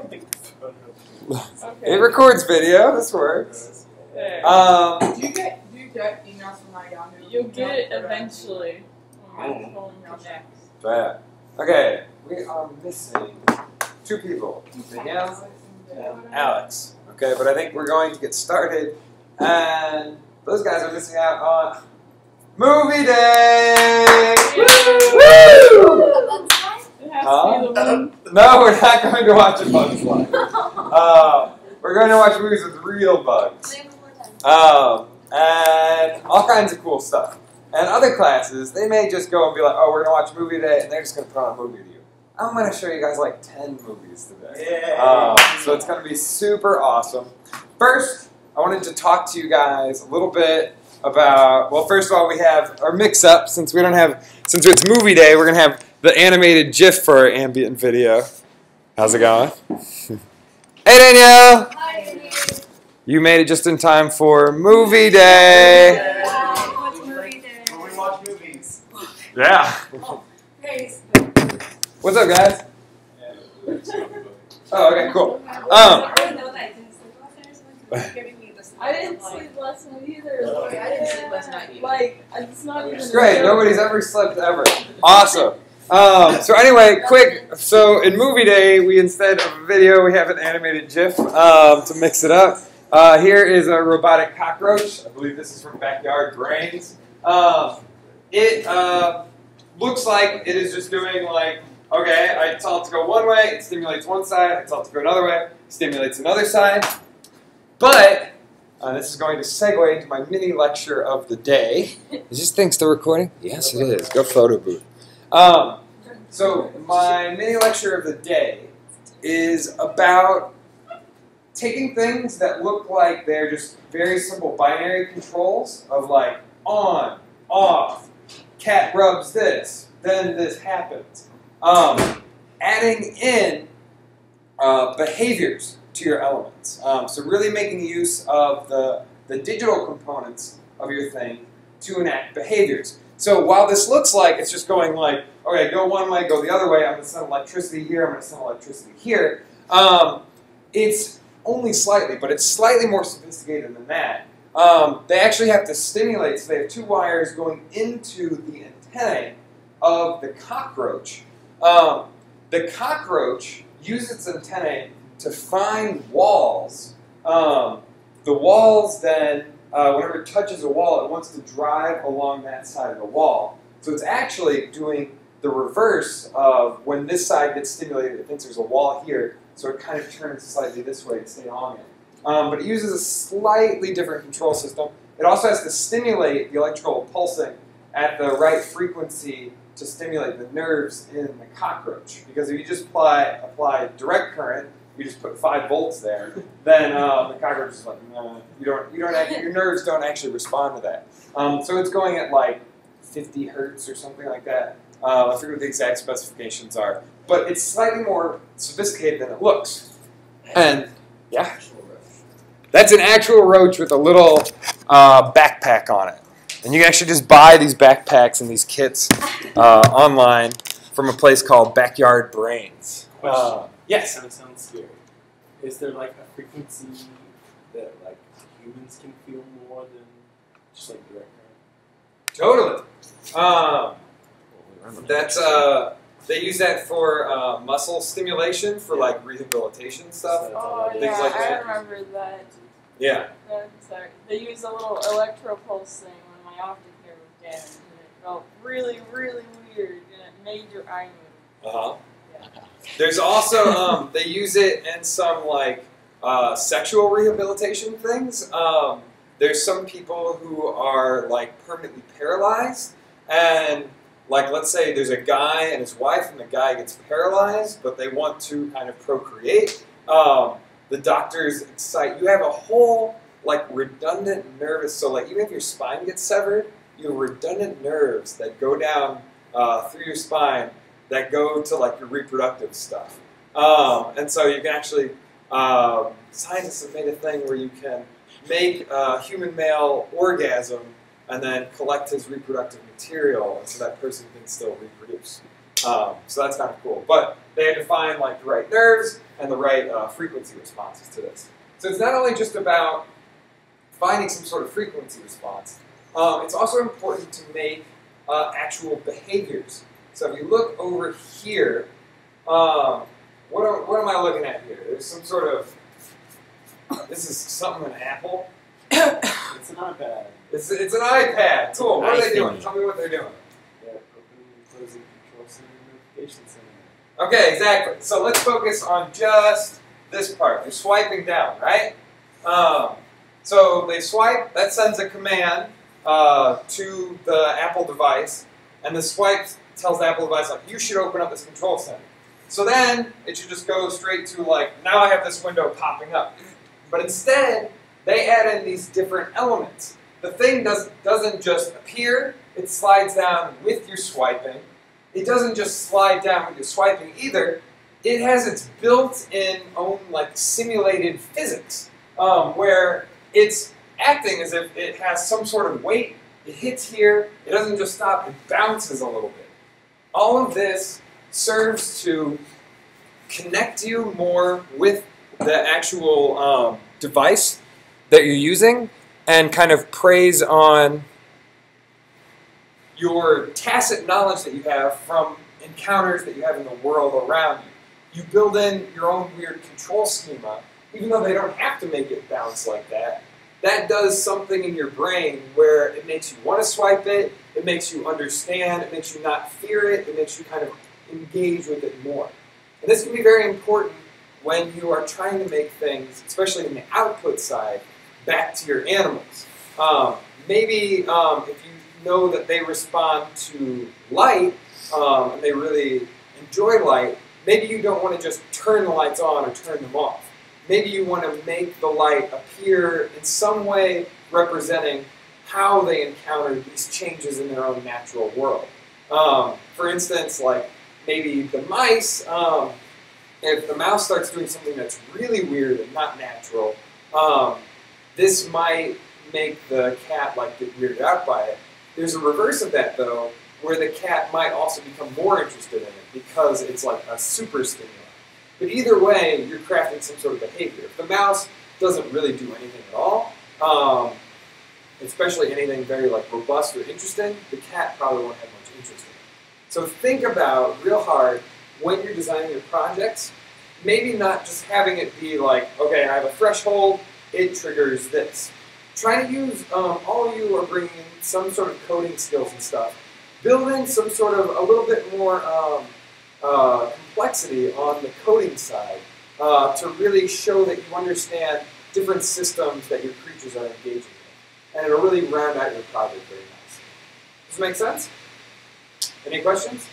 don't think Okay. It records video. This works. There. Um, Do you get do you get emails from my Yahoo? You'll get it eventually. When my Oh. but, okay, we are missing two people. Danielle and Alex. Okay, but I think we're going to get started, and those guys are missing out on movie day. Woo! It has Huh? to be the one. No, we're not going to watch a Bugs Life. Uh, we're going to watch movies with real bugs. Um, and all kinds of cool stuff. And other classes, they may just go and be like, oh, we're going to watch a movie today, and they're just going to put on a movie to you. I'm going to show you guys like 10 movies today. Yeah. Um, so it's going to be super awesome. First, I wanted to talk to you guys a little bit about, well, first of all, we have our mix up. Since we don't have, since it's movie day, we're going to have the animated GIF for our ambient video. How's it going? hey, Danielle! Hi, Danielle. You made it just in time for movie day. When we watch movies. Yeah. What's up, guys? Oh, okay, cool. Um, I didn't sleep last night either. Yeah, I didn't sleep last night either. Like, it's not even. It's great. Nobody's ever slept ever. Awesome. Um, so anyway, quick. So in movie day, we instead of a video, we have an animated GIF um, to mix it up. Uh, here is a robotic cockroach. I believe this is from Backyard Brains. Um, it uh, looks like it is just doing like, okay, I tell it to go one way, it stimulates one side. I tell it to go another way, it stimulates another side. But uh, this is going to segue into my mini lecture of the day. Is this thing still recording? Yes, it is. Go photo booth. Um, so my mini lecture of the day is about taking things that look like they're just very simple binary controls of like on, off, cat rubs this, then this happens. Um, adding in uh, behaviors to your elements. Um, so really making use of the, the digital components of your thing to enact behaviors. So while this looks like it's just going like, okay, go one way, go the other way, I'm going to send electricity here, I'm going to send electricity here, um, it's only slightly, but it's slightly more sophisticated than that. Um, they actually have to stimulate, so they have two wires going into the antennae of the cockroach. Um, the cockroach uses its antennae to find walls. Um, the walls then, uh, whenever it touches a wall, it wants to drive along that side of the wall. So it's actually doing the reverse of when this side gets stimulated, it thinks there's a wall here, so it kind of turns slightly this way to stay on it. Um, but it uses a slightly different control system. It also has to stimulate the electrical pulsing at the right frequency to stimulate the nerves in the cockroach. Because if you just apply, apply direct current, you just put five volts there, then uh, the cockroach is like, no, you don't, you don't, act, your nerves don't actually respond to that. Um, so it's going at like 50 hertz or something like that. Uh, I forget what the exact specifications are, but it's slightly more sophisticated than it looks. And yeah, that's an actual roach with a little uh, backpack on it. And you can actually just buy these backpacks and these kits uh, online from a place called Backyard Brains. Yes. Kind of sounds scary. Is there like a frequency that like humans can feel more than just like direct Totally. Um, that's uh, they use that for uh, muscle stimulation for like rehabilitation stuff. Oh, Things yeah, like I remember that. Yeah. That's sorry. They use a little electropulse thing when my optic nerve was damaged, and it felt really, really weird, and it made your eye move. Uh huh. There's also um, they use it in some like uh, sexual rehabilitation things. Um, there's some people who are like permanently paralyzed, and like let's say there's a guy and his wife, and the guy gets paralyzed, but they want to kind of procreate. Um, the doctors excite. You have a whole like redundant nervous. So like even if your spine gets severed, you have redundant nerves that go down uh, through your spine that go to like your reproductive stuff. Um, and so you can actually, um, scientists have made a thing where you can make a human male orgasm and then collect his reproductive material so that person can still reproduce. Um, so that's kind of cool. But they had to find like the right nerves and the right uh, frequency responses to this. So it's not only just about finding some sort of frequency response. Um, it's also important to make uh, actual behaviors. So if you look over here, um, what, are, what am I looking at here? There's some sort of, this is something an apple. It's an iPad. It's, it's an iPad. Cool. What are they doing? Tell me what they're doing. Yeah, opening and closing control center notification center. Okay, exactly. So let's focus on just this part. They're swiping down, right? Um, so they swipe, that sends a command uh, to the Apple device, and the swipe tells Apple device, like, you should open up this control center. So then it should just go straight to, like, now I have this window popping up. But instead, they add in these different elements. The thing does, doesn't just appear, it slides down with your swiping. It doesn't just slide down with your swiping either. It has its built-in own like simulated physics, um, where it's acting as if it has some sort of weight. It hits here. It doesn't just stop. It bounces a little bit. All of this serves to connect you more with the actual um, device that you're using, and kind of preys on your tacit knowledge that you have from encounters that you have in the world around you. You build in your own weird control schema, even though they don't have to make it bounce like that. That does something in your brain where it makes you want to swipe it, it makes you understand, it makes you not fear it, it makes you kind of engage with it more. And this can be very important when you are trying to make things, especially in the output side, back to your animals. Um, maybe um, if you know that they respond to light um, and they really enjoy light, maybe you don't want to just turn the lights on or turn them off. Maybe you want to make the light appear in some way representing how they encountered these changes in their own natural world. Um, for instance, like maybe the mice, um, if the mouse starts doing something that's really weird and not natural, um, this might make the cat like get weirded out by it. There's a reverse of that though, where the cat might also become more interested in it because it's like a super stimulant. But either way, you're crafting some sort of behavior. If the mouse doesn't really do anything at all, um, especially anything very like robust or interesting, the cat probably won't have much interest in it. So think about real hard when you're designing your projects, maybe not just having it be like, okay, I have a threshold, it triggers this. Try to use, um, all you are bringing some sort of coding skills and stuff. Build in some sort of a little bit more um, uh, complexity on the coding side uh, to really show that you understand different systems that your creatures are engaging with. And it'll really round out your project very nicely. Does it make sense? Any questions?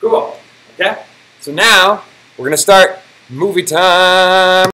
Cool. Okay. So now we're gonna start movie time.